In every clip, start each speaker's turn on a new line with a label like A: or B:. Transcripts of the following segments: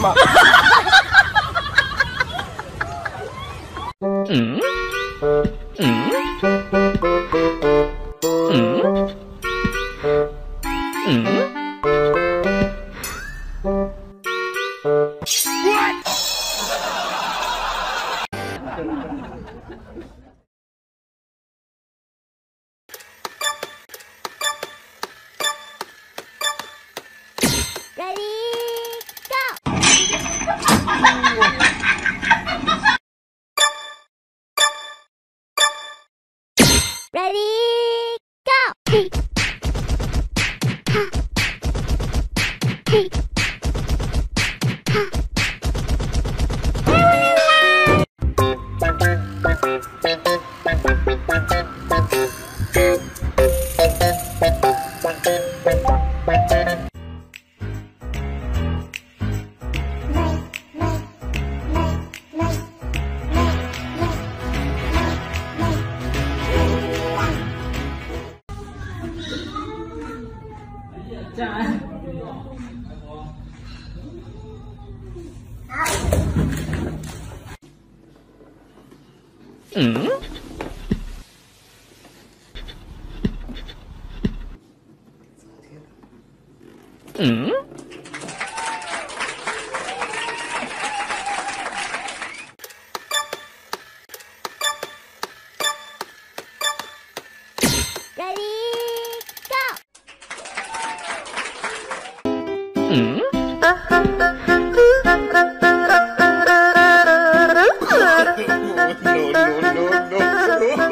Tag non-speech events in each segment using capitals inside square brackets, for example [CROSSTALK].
A: [LAUGHS] 嗯。Ready, go! Hey. Hey. Hey. んうんうん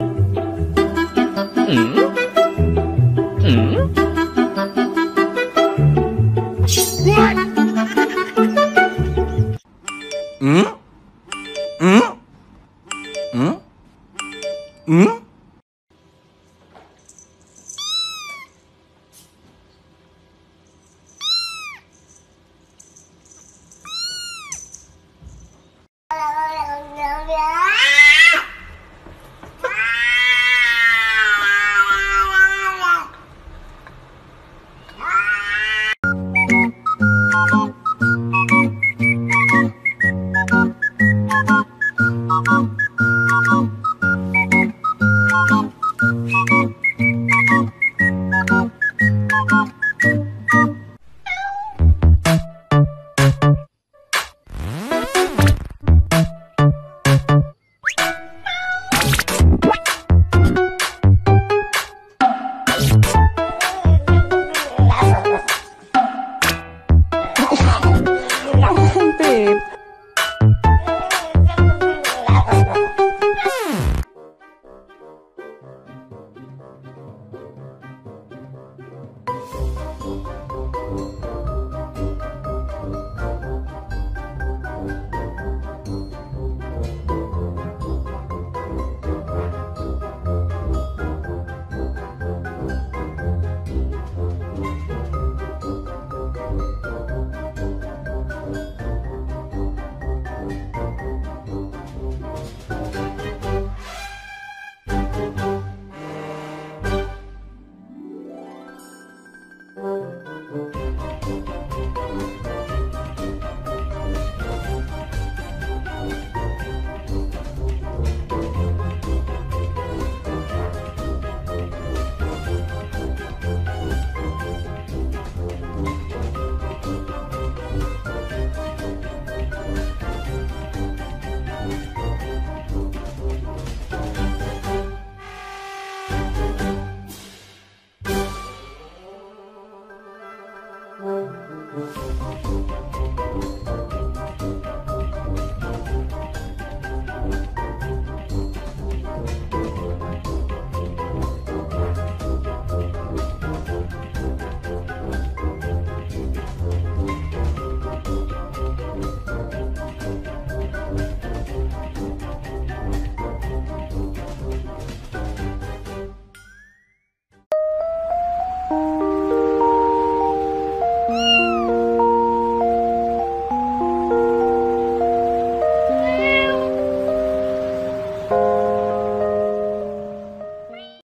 A: 嗯嗯，喂，嗯。Mm-hmm.